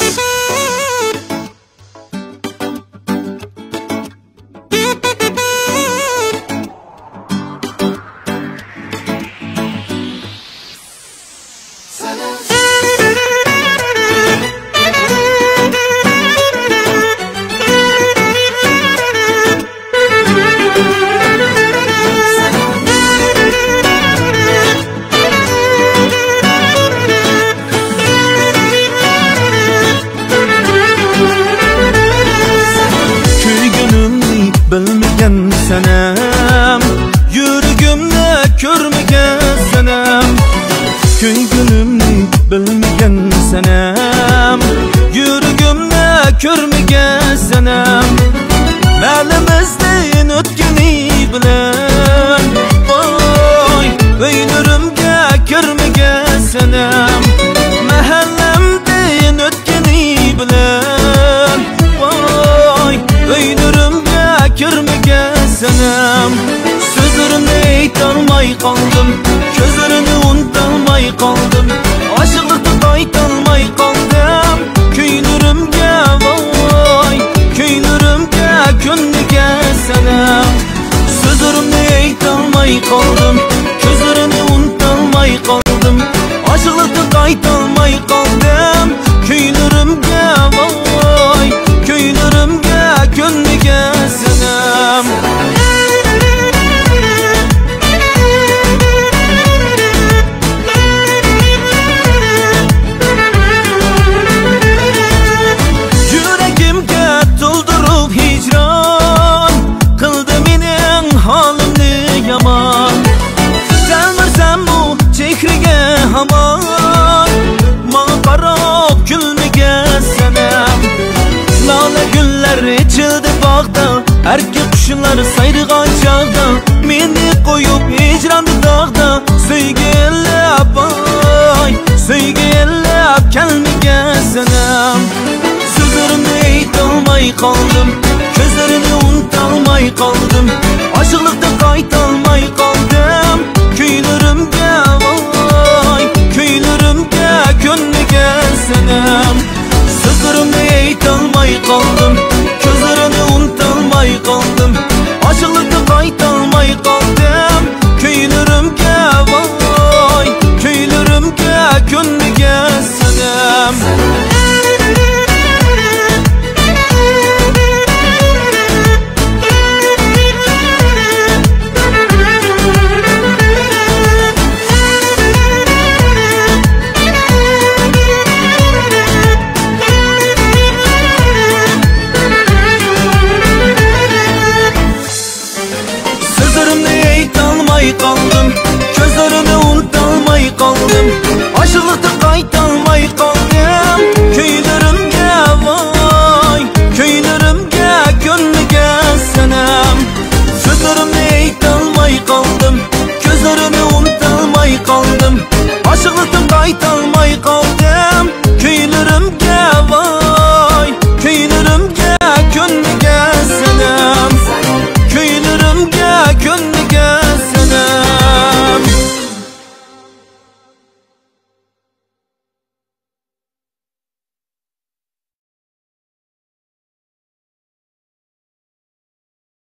bilmegan o'ynurimga kirmagan sanam so'zlarimni aytolmay qoldim ko'zlarini unutolmay qoldim oshiqlikni qaytolmay qoldim kuynurimga voy kuynurimga kunniga sanam so'zlarimni aytolmay qoldim ko'zlarini unutolmay qoldim oshiqlikni qaytolmay qoldim kuynurimga voy kuynurimga kunniga gullar ichildi bog'da Erkak qushlar sayrg'an chog'da Meni qo'yib hijronda dog'da Sevgilab boy Sevgilab kelmagan sanam So'zlarimni aytolmay qoldim Ko'zlarini unutolmay qoldim Oshiqlikda qaytolmay qoldim con Aytolmay qoldim Ko'zlarini unutolmay qoldim Oshiqlikda qaytolmay qoldim Kuylarimga